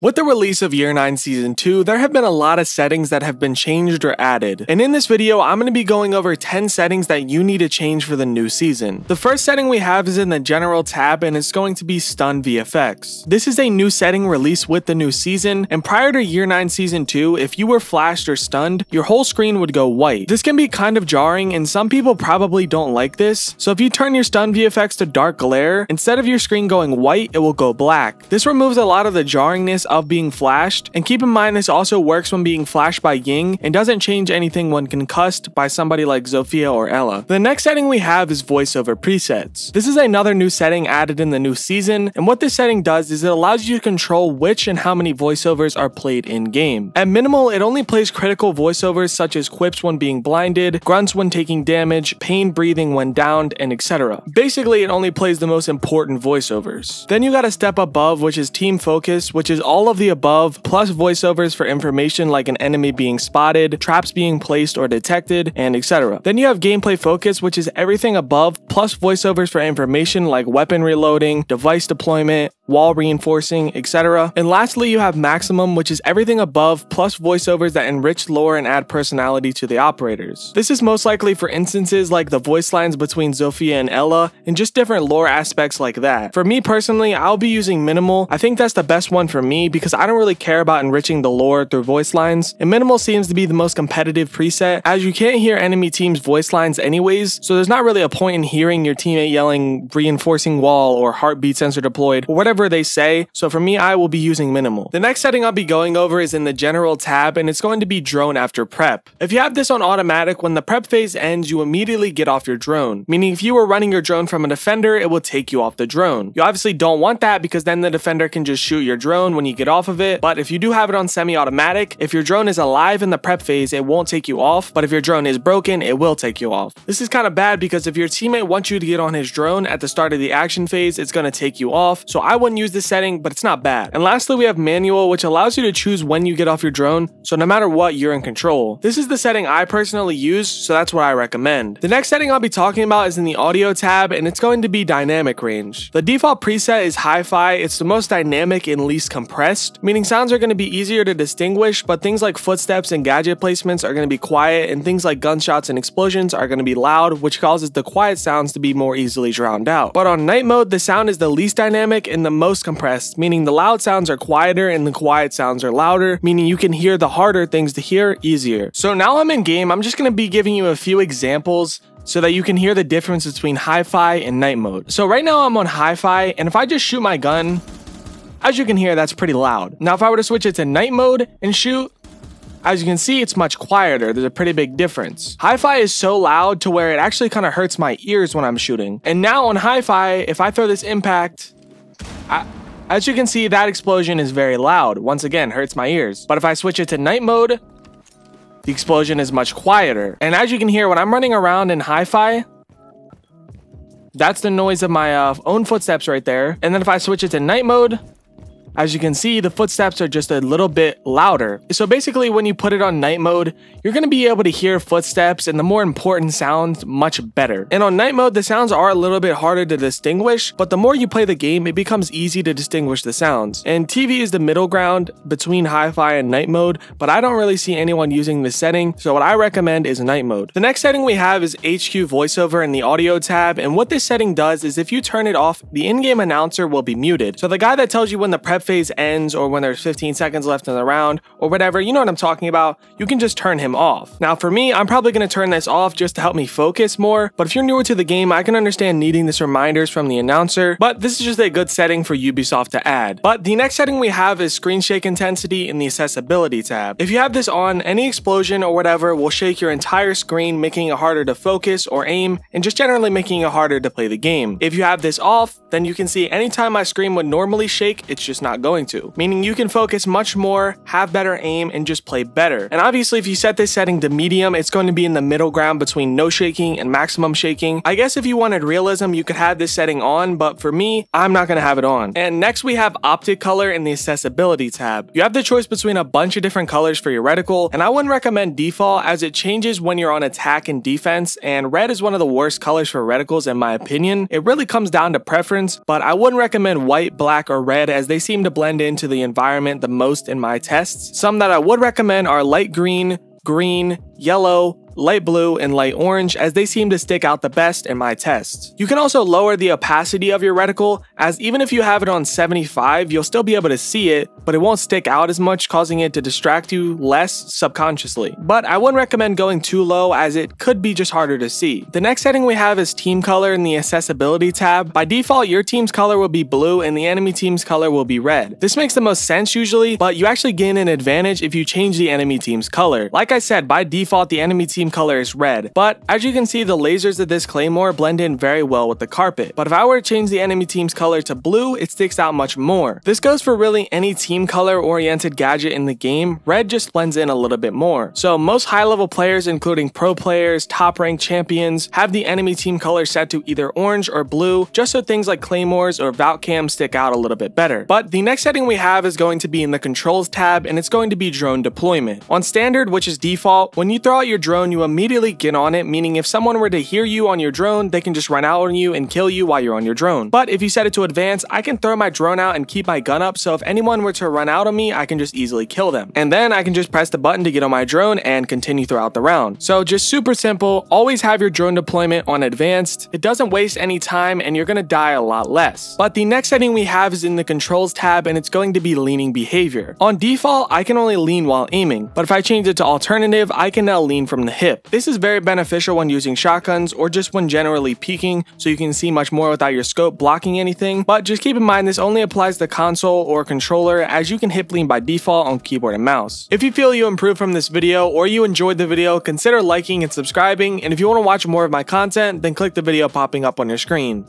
With the release of Year 9 Season 2, there have been a lot of settings that have been changed or added. And in this video, I'm going to be going over 10 settings that you need to change for the new season. The first setting we have is in the General tab and it's going to be Stun VFX. This is a new setting released with the new season, and prior to Year 9 Season 2, if you were flashed or stunned, your whole screen would go white. This can be kind of jarring and some people probably don't like this, so if you turn your Stun VFX to Dark Glare, instead of your screen going white, it will go black. This removes a lot of the jarringness of being flashed, and keep in mind this also works when being flashed by Ying and doesn't change anything when concussed by somebody like Zofia or Ella. The next setting we have is voiceover presets. This is another new setting added in the new season, and what this setting does is it allows you to control which and how many voiceovers are played in game. At minimal, it only plays critical voiceovers such as quips when being blinded, grunts when taking damage, pain breathing when downed, and etc. Basically, it only plays the most important voiceovers. Then you got a step above, which is team focus, which is all of the above, plus voiceovers for information like an enemy being spotted, traps being placed or detected, and etc. Then you have gameplay focus, which is everything above, plus voiceovers for information like weapon reloading, device deployment, wall reinforcing, etc. And lastly, you have maximum, which is everything above, plus voiceovers that enrich lore and add personality to the operators. This is most likely for instances like the voice lines between Zofia and Ella, and just different lore aspects like that. For me personally, I'll be using minimal. I think that's the best one for me because I don't really care about enriching the lore through voice lines, and minimal seems to be the most competitive preset, as you can't hear enemy teams' voice lines anyways, so there's not really a point in hearing your teammate yelling reinforcing wall or heartbeat sensor deployed or whatever they say, so for me, I will be using minimal. The next setting I'll be going over is in the general tab, and it's going to be drone after prep. If you have this on automatic, when the prep phase ends, you immediately get off your drone, meaning if you were running your drone from a defender, it will take you off the drone. You obviously don't want that because then the defender can just shoot your drone when you get off of it, but if you do have it on semi-automatic, if your drone is alive in the prep phase, it won't take you off, but if your drone is broken, it will take you off. This is kind of bad because if your teammate wants you to get on his drone at the start of the action phase, it's going to take you off, so I wouldn't use this setting, but it's not bad. And lastly, we have manual, which allows you to choose when you get off your drone, so no matter what, you're in control. This is the setting I personally use, so that's what I recommend. The next setting I'll be talking about is in the audio tab, and it's going to be dynamic range. The default preset is hi-fi, it's the most dynamic and least compressed, meaning sounds are going to be easier to distinguish, but things like footsteps and gadget placements are going to be quiet, and things like gunshots and explosions are going to be loud, which causes the quiet sounds to be more easily drowned out. But on night mode, the sound is the least dynamic and the most compressed, meaning the loud sounds are quieter and the quiet sounds are louder, meaning you can hear the harder things to hear easier. So now I'm in game, I'm just going to be giving you a few examples so that you can hear the difference between hi-fi and night mode. So right now I'm on hi-fi, and if I just shoot my gun, as you can hear, that's pretty loud. Now if I were to switch it to night mode and shoot, as you can see, it's much quieter. There's a pretty big difference. Hi-Fi is so loud to where it actually kind of hurts my ears when I'm shooting. And now on Hi-Fi, if I throw this impact, I, as you can see, that explosion is very loud. Once again, hurts my ears. But if I switch it to night mode, the explosion is much quieter. And as you can hear, when I'm running around in hi-fi, that's the noise of my uh, own footsteps right there. And then if I switch it to night mode, as you can see, the footsteps are just a little bit louder. So basically, when you put it on night mode, you're going to be able to hear footsteps and the more important sounds much better. And on night mode, the sounds are a little bit harder to distinguish, but the more you play the game, it becomes easy to distinguish the sounds. And TV is the middle ground between hi-fi and night mode, but I don't really see anyone using this setting, so what I recommend is night mode. The next setting we have is HQ voiceover in the audio tab, and what this setting does is if you turn it off, the in-game announcer will be muted. So the guy that tells you when the prep phase ends or when there's 15 seconds left in the round or whatever, you know what I'm talking about, you can just turn him off. Now for me, I'm probably going to turn this off just to help me focus more, but if you're newer to the game, I can understand needing this reminders from the announcer, but this is just a good setting for Ubisoft to add. But the next setting we have is screen shake intensity in the accessibility tab. If you have this on, any explosion or whatever will shake your entire screen, making it harder to focus or aim, and just generally making it harder to play the game. If you have this off, then you can see anytime my screen would normally shake, it's just not going to meaning you can focus much more, have better aim, and just play better. And obviously, if you set this setting to medium, it's going to be in the middle ground between no shaking and maximum shaking. I guess if you wanted realism, you could have this setting on, but for me, I'm not going to have it on. And next we have optic color in the accessibility tab. You have the choice between a bunch of different colors for your reticle, and I wouldn't recommend default as it changes when you're on attack and defense, and red is one of the worst colors for reticles in my opinion. It really comes down to preference, but I wouldn't recommend white, black, or red as they seem seem to blend into the environment the most in my tests. Some that I would recommend are light green, green, yellow, light blue, and light orange as they seem to stick out the best in my tests. You can also lower the opacity of your reticle as even if you have it on 75, you'll still be able to see it, but it won't stick out as much causing it to distract you less subconsciously. But I wouldn't recommend going too low as it could be just harder to see. The next setting we have is team color in the accessibility tab. By default, your team's color will be blue and the enemy team's color will be red. This makes the most sense usually, but you actually gain an advantage if you change the enemy team's color. Like I said, by default, the enemy team color is red, but as you can see, the lasers of this claymore blend in very well with the carpet. But if I were to change the enemy team's color to blue, it sticks out much more. This goes for really any team color oriented gadget in the game, red just blends in a little bit more. So most high level players, including pro players, top ranked champions, have the enemy team color set to either orange or blue, just so things like claymores or Valcam stick out a little bit better. But the next setting we have is going to be in the controls tab and it's going to be drone deployment. On standard, which is default, when you throw out your drone, you immediately get on it, meaning if someone were to hear you on your drone, they can just run out on you and kill you while you're on your drone. But if you set it to advanced, I can throw my drone out and keep my gun up, so if anyone were to run out on me, I can just easily kill them. And then I can just press the button to get on my drone and continue throughout the round. So just super simple, always have your drone deployment on advanced. It doesn't waste any time and you're gonna die a lot less. But the next setting we have is in the controls tab and it's going to be leaning behavior. On default, I can only lean while aiming, but if I change it to alternative, I can now lean from the hip. This is very beneficial when using shotguns or just when generally peeking so you can see much more without your scope blocking anything, but just keep in mind this only applies to console or controller as you can hip lean by default on keyboard and mouse. If you feel you improved from this video or you enjoyed the video, consider liking and subscribing, and if you want to watch more of my content, then click the video popping up on your screen.